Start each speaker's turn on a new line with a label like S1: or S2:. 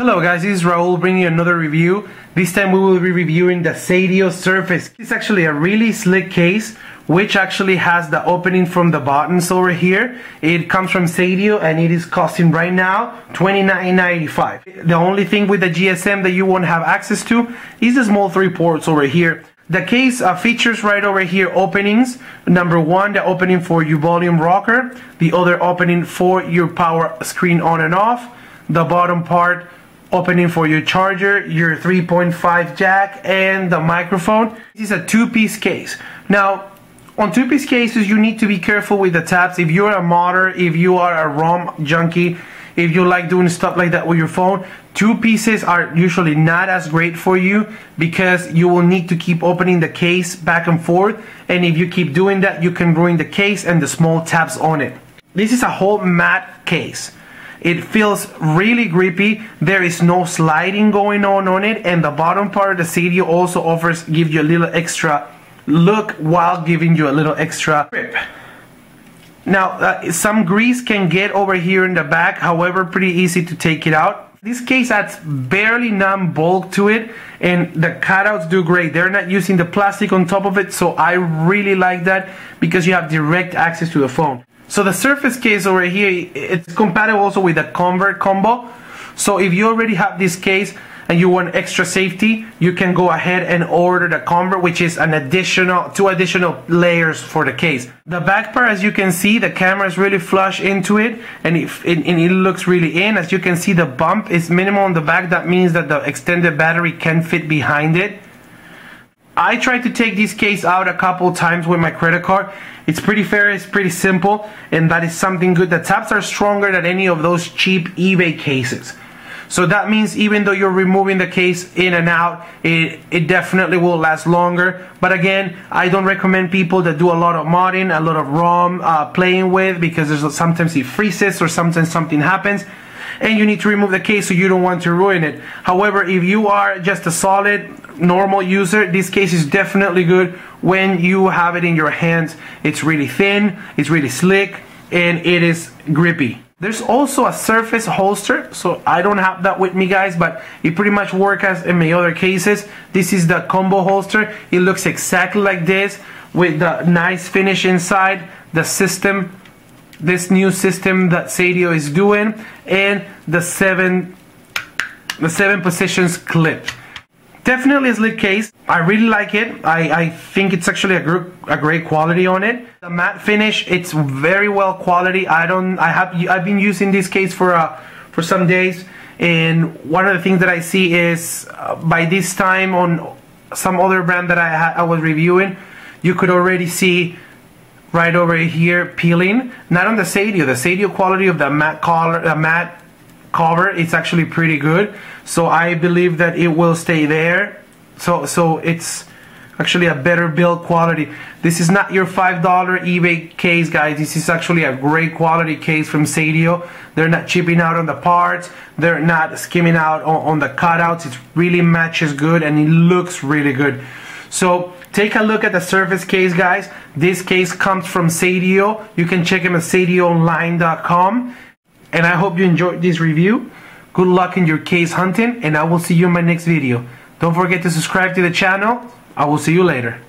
S1: Hello guys, this is Raul bringing you another review. This time we will be reviewing the Seidio Surface. It's actually a really slick case which actually has the opening from the buttons over here. It comes from Seidio and it is costing right now $29.95. The only thing with the GSM that you won't have access to is the small three ports over here. The case uh, features right over here openings. Number one, the opening for your volume rocker. The other opening for your power screen on and off. The bottom part opening for your charger, your 3.5 jack, and the microphone. This is a two-piece case. Now, on two-piece cases, you need to be careful with the tabs. If you're a modder, if you are a ROM junkie, if you like doing stuff like that with your phone, two pieces are usually not as great for you because you will need to keep opening the case back and forth. And if you keep doing that, you can ruin the case and the small tabs on it. This is a whole matte case. It feels really grippy. There is no sliding going on on it. And the bottom part of the CD also offers, gives you a little extra look while giving you a little extra grip. Now, uh, some grease can get over here in the back, however, pretty easy to take it out. This case adds barely none bulk to it and the cutouts do great. They're not using the plastic on top of it, so I really like that because you have direct access to the phone. So the Surface case over here, it's compatible also with the Convert combo. So if you already have this case and you want extra safety, you can go ahead and order the Convert, which is an additional, two additional layers for the case. The back part, as you can see, the camera is really flush into it and it, and it looks really in. As you can see, the bump is minimal on the back. That means that the extended battery can fit behind it. I tried to take this case out a couple times with my credit card. It's pretty fair, it's pretty simple, and that is something good. The tabs are stronger than any of those cheap eBay cases. So that means even though you're removing the case in and out, it, it definitely will last longer. But again, I don't recommend people that do a lot of modding, a lot of ROM uh, playing with because there's sometimes it freezes or sometimes something happens and you need to remove the case so you don't want to ruin it. However, if you are just a solid normal user, this case is definitely good when you have it in your hands. It's really thin, it's really slick, and it is grippy. There's also a surface holster, so I don't have that with me guys, but it pretty much works as in my other cases. This is the combo holster. It looks exactly like this with the nice finish inside, the system this new system that Seidio is doing and the seven the seven positions clip. Definitely a slick case. I really like it. I, I think it's actually a, gr a great quality on it. The matte finish it's very well quality. I don't I have I've been using this case for uh, for some days. And one of the things that I see is uh, by this time on some other brand that I, I was reviewing you could already see right over here peeling. Not on the Seidio. The Seidio quality of the matte matte cover it's actually pretty good. So I believe that it will stay there. So so it's actually a better build quality. This is not your $5 eBay case, guys. This is actually a great quality case from Seidio. They're not chipping out on the parts. They're not skimming out on, on the cutouts. It really matches good and it looks really good. So take a look at the surface case, guys. This case comes from Seidio. You can check him at seidioonline.com. And I hope you enjoyed this review. Good luck in your case hunting, and I will see you in my next video. Don't forget to subscribe to the channel. I will see you later.